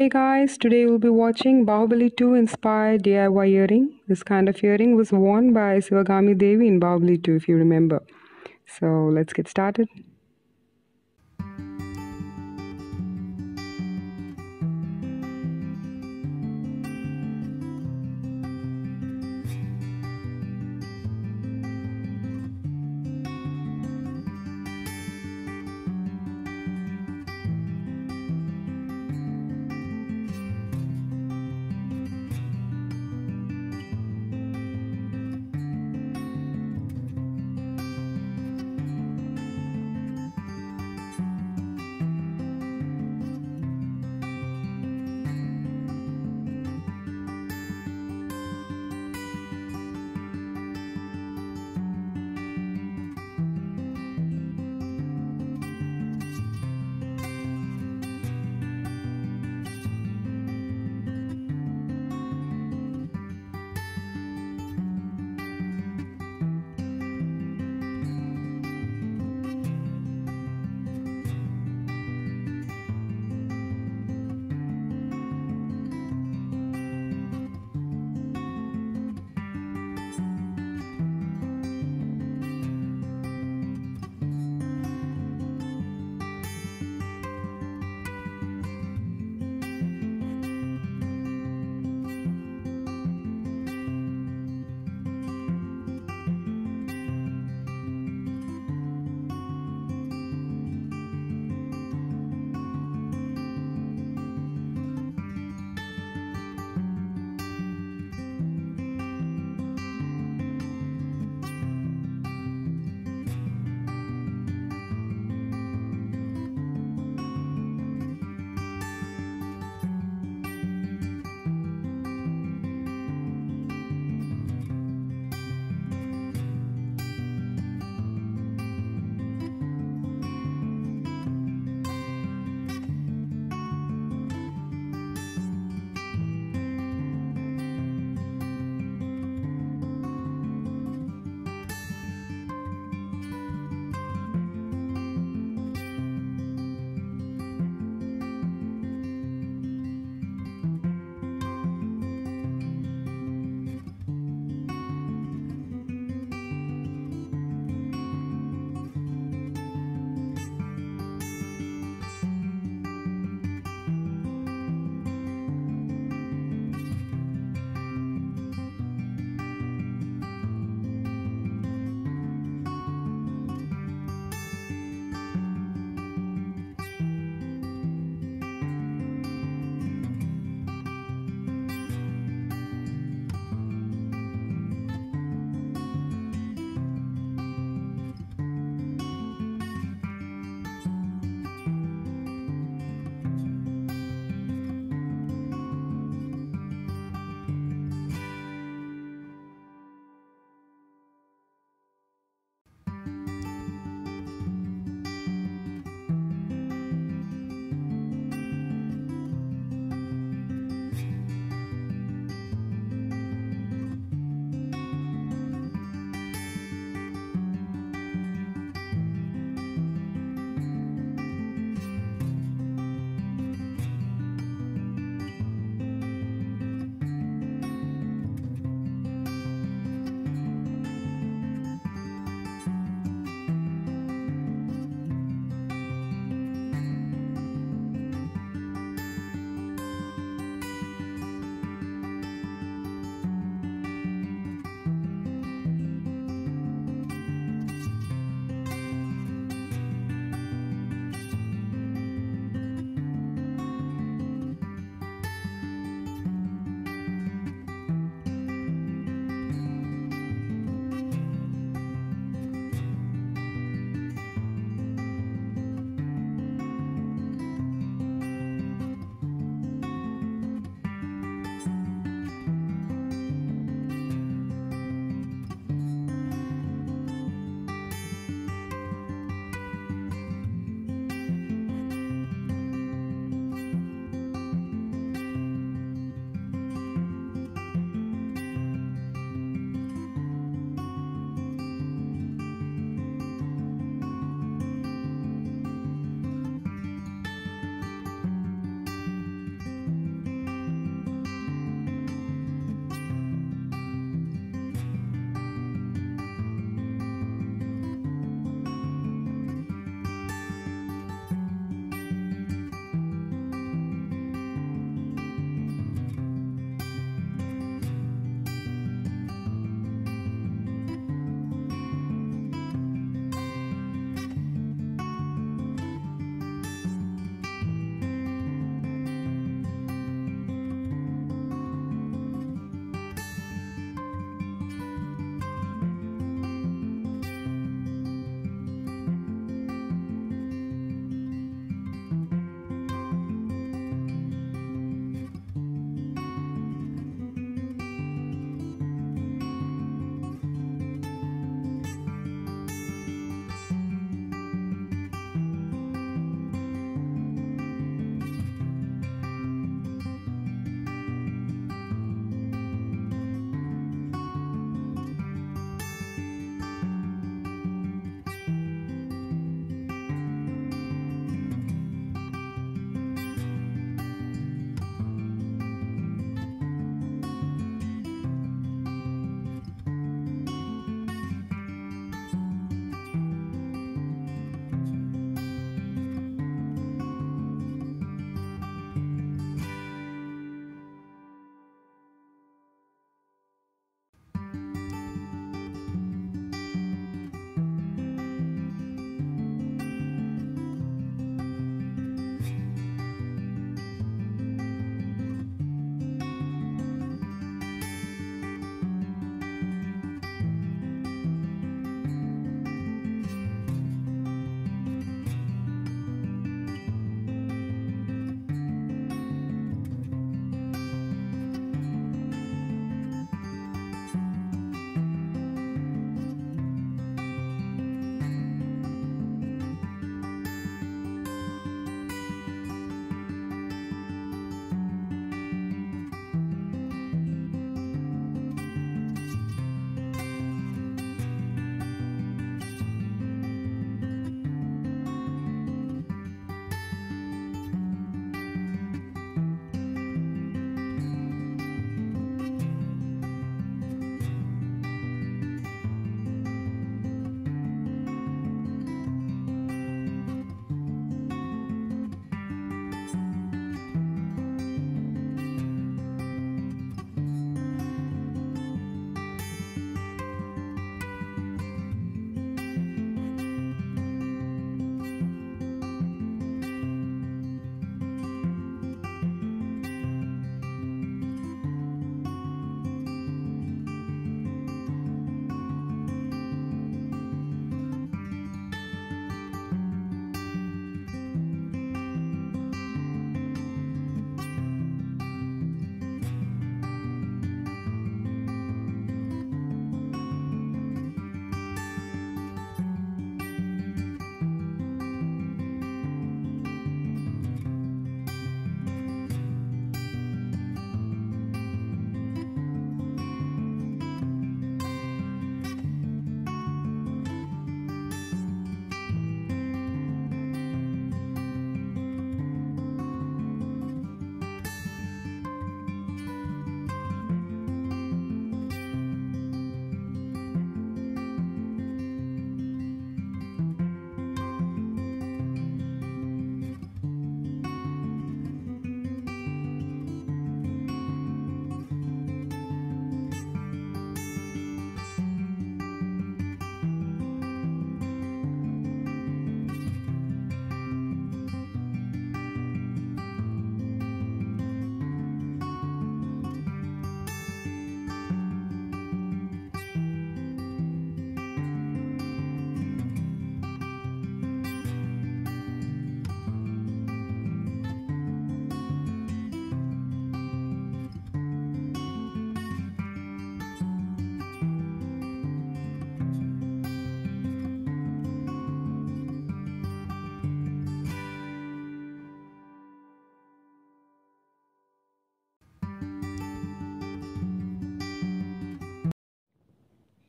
Hey guys, today we'll be watching Bahubali 2 inspired DIY earring. This kind of earring was worn by Sivagami Devi in Bahubali 2 if you remember. So let's get started.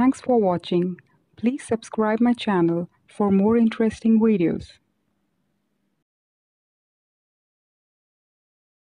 Thanks for watching. Please subscribe my channel for more interesting videos.